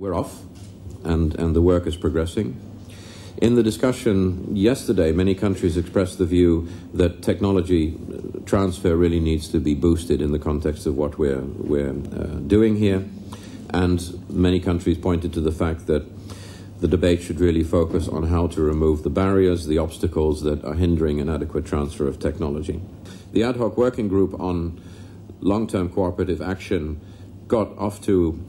We're off, and, and the work is progressing. In the discussion yesterday, many countries expressed the view that technology transfer really needs to be boosted in the context of what we're, we're uh, doing here. And many countries pointed to the fact that the debate should really focus on how to remove the barriers, the obstacles that are hindering an adequate transfer of technology. The ad hoc working group on long term cooperative action got off to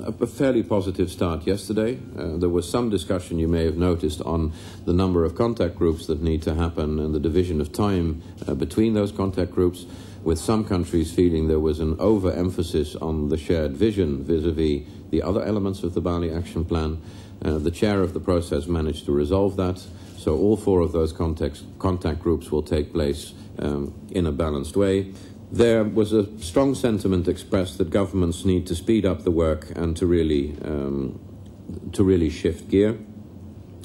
a fairly positive start yesterday. Uh, there was some discussion, you may have noticed, on the number of contact groups that need to happen and the division of time uh, between those contact groups, with some countries feeling there was an overemphasis on the shared vision vis a vis the other elements of the Bali Action Plan. Uh, the chair of the process managed to resolve that, so all four of those context, contact groups will take place um, in a balanced way there was a strong sentiment expressed that governments need to speed up the work and to really um, to really shift gear.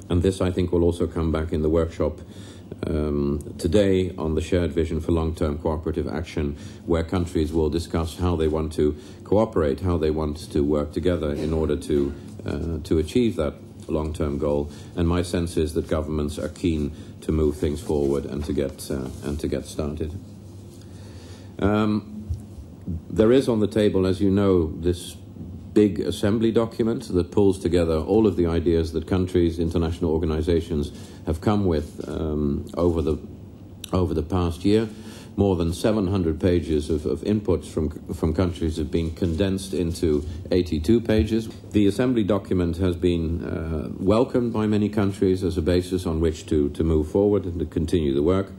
And this, I think, will also come back in the workshop um, today on the shared vision for long-term cooperative action, where countries will discuss how they want to cooperate, how they want to work together in order to uh, to achieve that long-term goal. And my sense is that governments are keen to move things forward and to get uh, and to get started. Um, there is on the table, as you know, this big assembly document that pulls together all of the ideas that countries, international organizations have come with um, over the over the past year. More than 700 pages of, of, inputs from, from countries have been condensed into 82 pages. The assembly document has been uh, welcomed by many countries as a basis on which to, to move forward and to continue the work.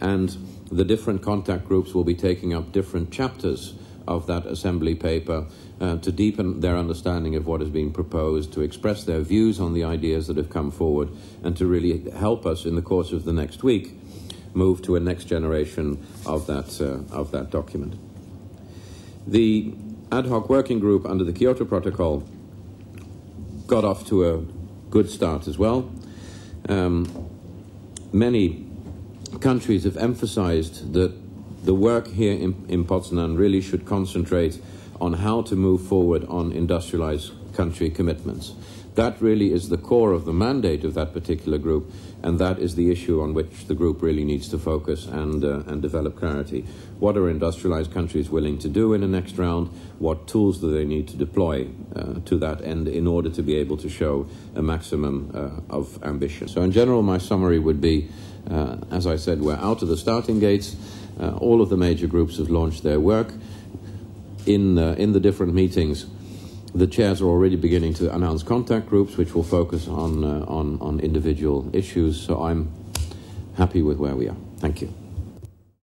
And the different contact groups will be taking up different chapters of that assembly paper uh, to deepen their understanding of what has been proposed, to express their views on the ideas that have come forward, and to really help us in the course of the next week move to a next generation of that, uh, of that document. The ad hoc working group under the Kyoto Protocol got off to a good start as well. Um, many countries have emphasized that the work here in, in Poznan really should concentrate on how to move forward on industrialized country commitments. That really is the core of the mandate of that particular group, and that is the issue on which the group really needs to focus and, uh, and develop clarity. What are industrialized countries willing to do in the next round? What tools do they need to deploy uh, to that end in order to be able to show a maximum uh, of ambition? So, in general, my summary would be uh, as I said, we're out of the starting gates. Uh, all of the major groups have launched their work. In, uh, in the different meetings, the chairs are already beginning to announce contact groups, which will focus on, on, on individual issues. So I'm happy with where we are. Thank you.